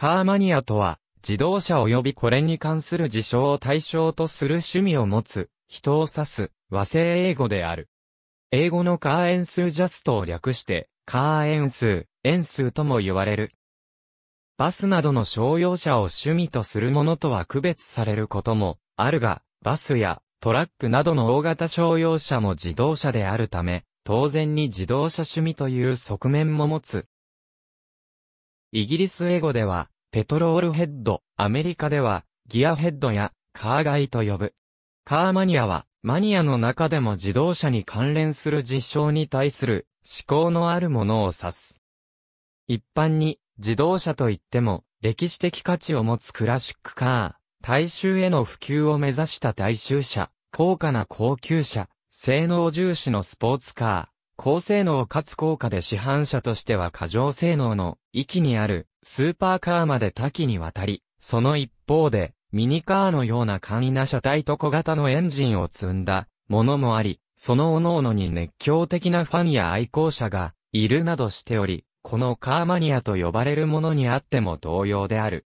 カーマニアとは、自動車及びこれに関する事象を対象とする趣味を持つ、人を指す、和製英語である。英語のカーエンスジャストを略して、カーエンスー、エンスとも言われる。バスなどの商用車を趣味とするものとは区別されることもあるが、バスやトラックなどの大型商用車も自動車であるため、当然に自動車趣味という側面も持つ。イギリス英語では、ペトロールヘッド、アメリカでは、ギアヘッドや、カーガイと呼ぶ。カーマニアは、マニアの中でも自動車に関連する事象に対する思考のあるものを指す。一般に自動車といっても歴史的価値を持つクラシックカー、大衆への普及を目指した大衆車、高価な高級車、性能重視のスポーツカー、高性能かつ高価で市販車としては過剰性能の域にあるスーパーカーまで多岐にわたり、その一方でミニカーのような簡易な車体と小型のエンジンを積んだものもあり、その各々に熱狂的なファンや愛好者がいるなどしており、このカーマニアと呼ばれるものにあっても同様である。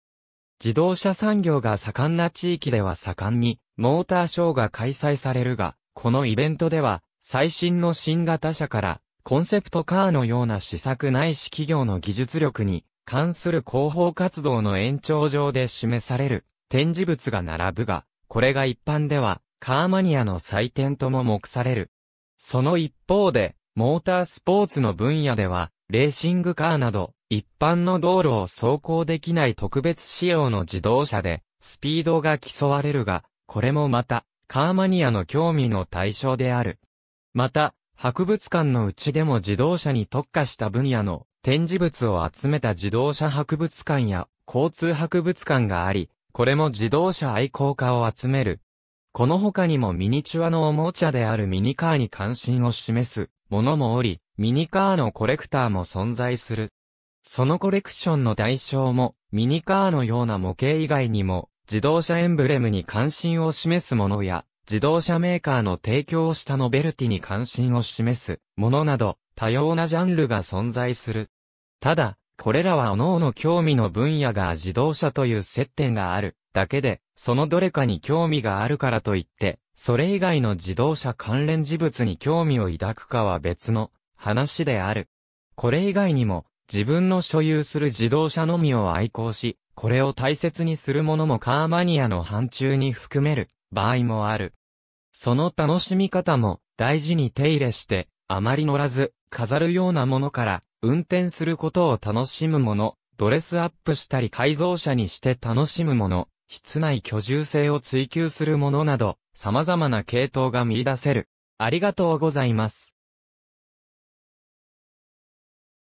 自動車産業が盛んな地域では盛んにモーターショーが開催されるが、このイベントでは最新の新型車からコンセプトカーのような試作ないし企業の技術力に関する広報活動の延長上で示される展示物が並ぶが、これが一般では、カーマニアの祭典とも目される。その一方で、モータースポーツの分野では、レーシングカーなど、一般の道路を走行できない特別仕様の自動車で、スピードが競われるが、これもまた、カーマニアの興味の対象である。また、博物館のうちでも自動車に特化した分野の展示物を集めた自動車博物館や交通博物館があり、これも自動車愛好家を集める。この他にもミニチュアのおもちゃであるミニカーに関心を示すものもおり、ミニカーのコレクターも存在する。そのコレクションの対象も、ミニカーのような模型以外にも、自動車エンブレムに関心を示すものや、自動車メーカーの提供をしたノベルティに関心を示すものなど、多様なジャンルが存在する。ただ、これらは各々興味の分野が自動車という接点があるだけで、そのどれかに興味があるからといって、それ以外の自動車関連事物に興味を抱くかは別の話である。これ以外にも、自分の所有する自動車のみを愛好し、これを大切にするものもカーマニアの範疇に含める場合もある。その楽しみ方も大事に手入れして、あまり乗らず、飾るようなものから、運転することを楽しむもの、ドレスアップしたり改造車にして楽しむもの、室内居住性を追求するものなど、様々な系統が見出せる。ありがとうございます。